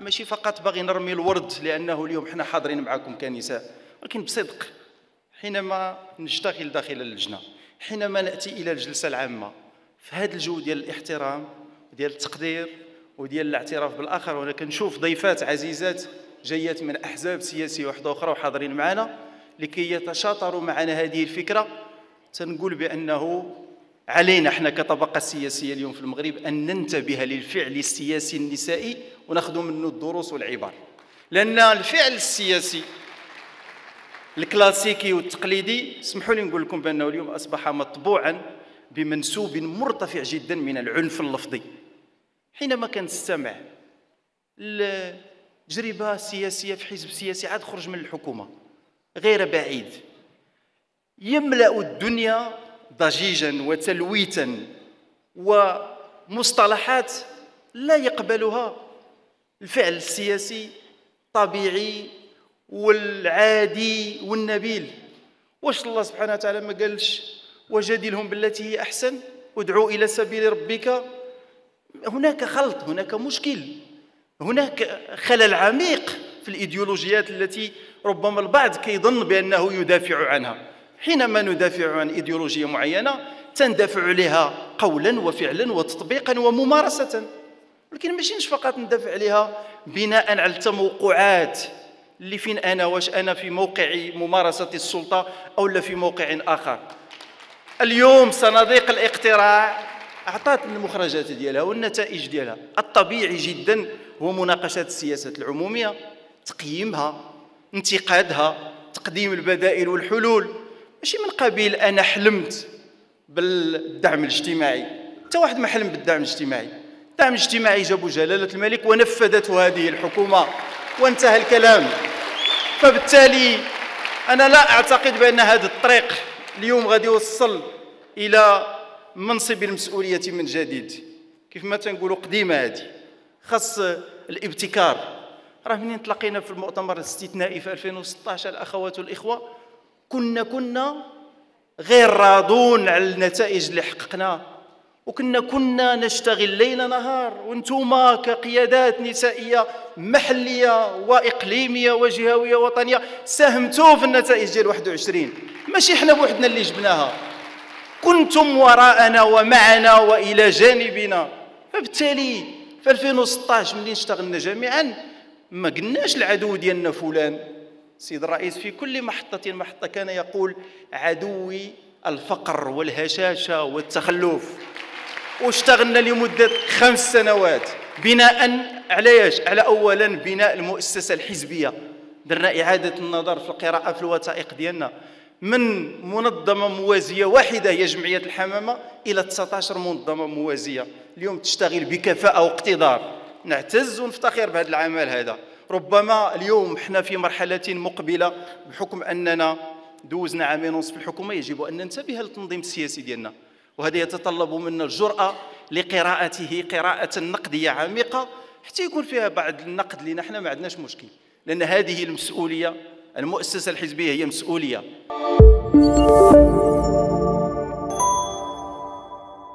ماشي فقط باغي نرمي الورد لأنه اليوم حنا حاضرين معكم كنساء. ولكن بصدق حينما نشتغل داخل اللجنة حينما نأتي إلى الجلسة العامة في هذا الجو ديال الاحترام ديال التقدير وديال الاعتراف بالآخر وأنا كنشوف ضيفات عزيزات جايات من أحزاب سياسية واحدة أخرى وحاضرين معنا لكي يتشاطروا معنا هذه الفكرة. تنقول بأنه علينا إحنا كطبقة سياسية اليوم في المغرب أن ننتبه للفعل السياسي النسائي وناخذ منه الدروس والعبر. لأن الفعل السياسي الكلاسيكي والتقليدي اسمحوا لي نقول لكم بأنه اليوم أصبح مطبوعا بمنسوب مرتفع جدا من العنف اللفظي. حينما كنستمع التجربه السياسيه في حزب سياسي عاد خرج من الحكومة غير بعيد. يملأ الدنيا ضجيجا وتلويتا ومصطلحات لا يقبلها الفعل السياسي طبيعي والعادي والنبيل. واش الله سبحانه وتعالى ما قالش؟ وجادلهم بالتي هي أحسن وادعوا إلى سبيل ربك. هناك خلط هناك مشكل هناك خلل عميق في الإيديولوجيات التي ربما البعض كيظن بأنه يدافع عنها. حينما ندافع عن إيديولوجية معينة تندفع عليها قولا وفعلا وتطبيقا وممارسة. ولكن ماشي فقط ندافع عليها بناء على التموقعات. اللي فين أنا؟ واش أنا في موقع ممارسة السلطة أو لا في موقع آخر؟ اليوم صناديق الاقتراع اعطت المخرجات ديالها والنتائج ديالها. الطبيعي جدا هو مناقشه السياسات العمومية تقييمها انتقادها تقديم البدائل والحلول. ماشي من قبيل أنا حلمت بالدعم الاجتماعي. حتى واحد ما حلم بالدعم الاجتماعي. الدعم الاجتماعي جابوا جلالة الملك ونفذته هذه الحكومة وانتهى الكلام. فبالتالي أنا لا أعتقد بأن هذا الطريق اليوم غادي يوصل إلى منصب المسؤولية من جديد. كيف ما تنقولوا قديمة هذه خاص الابتكار. راه منين تلاقينا في المؤتمر الاستثنائي في 2016 الأخوات والإخوة؟ كنا كنا غير راضون على النتائج اللي حققناها. وكنا كنا نشتغل ليل نهار وأنتم كقيادات نسائية محلية وإقليمية وجهوية وطنية ساهمتوا في النتائج ديال 21 ماشي حنا بوحدنا اللي جبناها. كنتم وراءنا ومعنا وإلى جانبنا. فبالتالي في 2016 ملي اشتغلنا جميعا ما قلناش العدو ديالنا فلان. سيد الرئيس في كل محطة محطة كان يقول عدوي الفقر والهشاشة والتخلف. واشتغلنا لمدة خمس سنوات بناء على إيش؟ على اولا بناء المؤسسة الحزبية. درنا إعادة النظر في القراءة في الوثائق ديالنا. من منظمة موازية واحدة هي جمعية الحمامة إلى 19 منظمة موازية. اليوم تشتغل بكفاءة واقتدار. نعتز ونفتخر بهذا العمل هذا. ربما اليوم إحنا في مرحلة مقبلة بحكم أننا دوزنا عامين ونصف في الحكومة يجب أن ننتبه للتنظيم السياسي ديالنا. وهذا يتطلب منا الجرأة لقراءته قراءة نقدية عميقة حتى يكون فيها بعض النقد لنا إحنا ما عندناش مشكل. لأن هذه المسؤولية المؤسسة الحزبية هي مسؤولية.